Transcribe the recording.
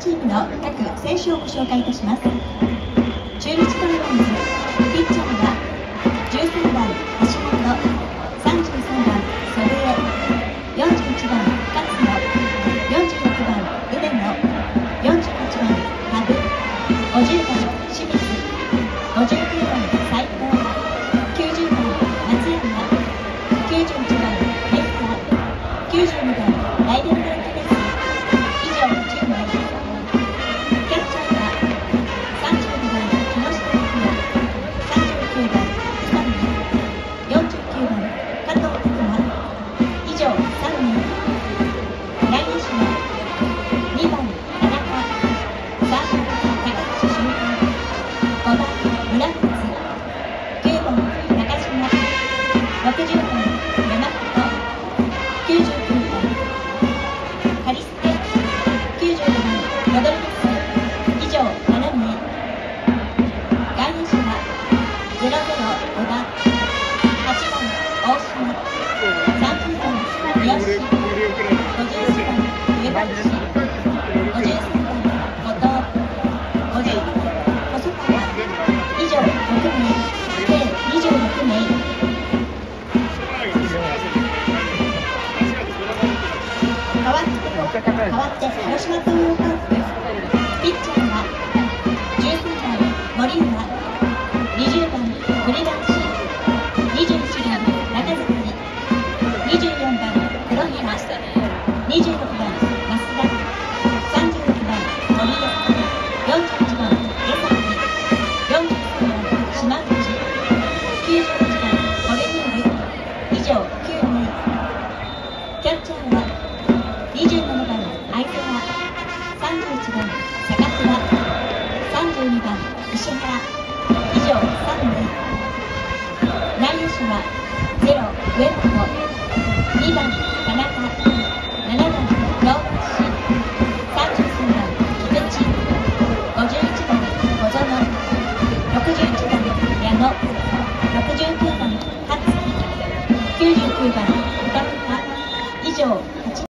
チームの各選手をご紹介いたします。中日ドラゴンズピッチャーは13番橋本33番祖父江41番番ロドリゲス以上7名外野手は005番8番大島30番三好51番上林代わって広島東洋カープピッチャーは13番森浦20番栗林21番中崎24番黒平26番増田36番森江41番江崎43番島口98番オレニール以上9名キャッチャーは27番相澤31番。坂倉32番石原以上3名内野手は0上本2番田中7番堂林33番菊池51番小園61番矢野69番勝木99番歌村以上